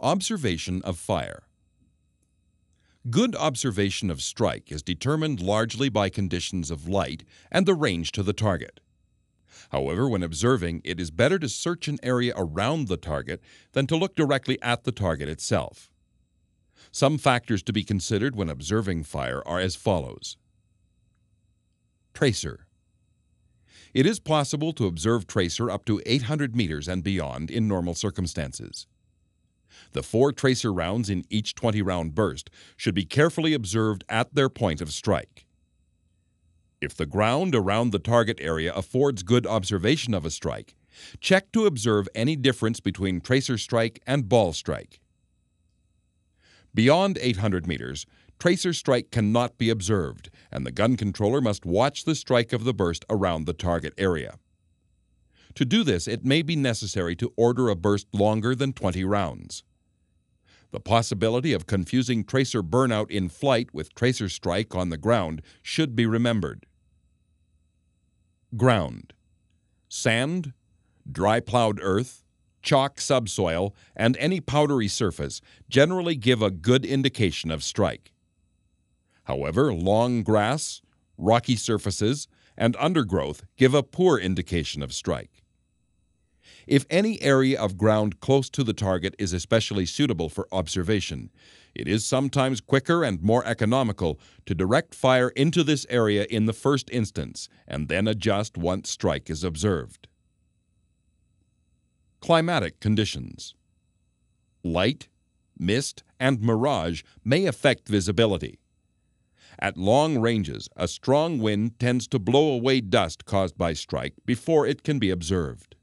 Observation of fire. Good observation of strike is determined largely by conditions of light and the range to the target. However, when observing, it is better to search an area around the target than to look directly at the target itself. Some factors to be considered when observing fire are as follows. Tracer. It is possible to observe tracer up to 800 meters and beyond in normal circumstances. The four tracer rounds in each 20 round burst should be carefully observed at their point of strike. If the ground around the target area affords good observation of a strike, check to observe any difference between tracer strike and ball strike. Beyond 800 meters, tracer strike cannot be observed, and the gun controller must watch the strike of the burst around the target area. To do this, it may be necessary to order a burst longer than 20 rounds. The possibility of confusing tracer burnout in flight with tracer strike on the ground should be remembered. Ground Sand, dry plowed earth, chalk subsoil, and any powdery surface generally give a good indication of strike. However, long grass, rocky surfaces, and undergrowth give a poor indication of strike. If any area of ground close to the target is especially suitable for observation, it is sometimes quicker and more economical to direct fire into this area in the first instance and then adjust once strike is observed. Climatic conditions Light, mist, and mirage may affect visibility. At long ranges, a strong wind tends to blow away dust caused by strike before it can be observed.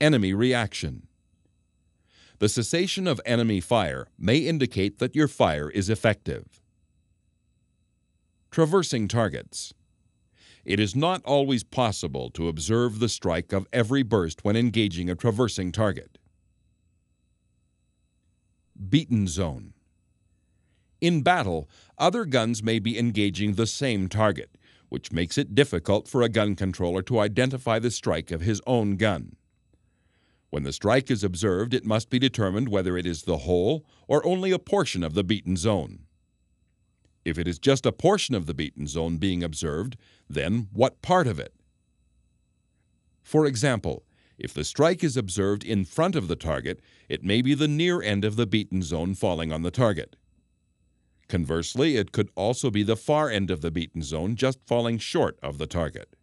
Enemy reaction. The cessation of enemy fire may indicate that your fire is effective. Traversing targets. It is not always possible to observe the strike of every burst when engaging a traversing target. Beaten zone. In battle, other guns may be engaging the same target, which makes it difficult for a gun controller to identify the strike of his own gun. When the strike is observed, it must be determined whether it is the whole or only a portion of the beaten zone. If it is just a portion of the beaten zone being observed, then what part of it? For example, if the strike is observed in front of the target, it may be the near end of the beaten zone falling on the target. Conversely, it could also be the far end of the beaten zone just falling short of the target.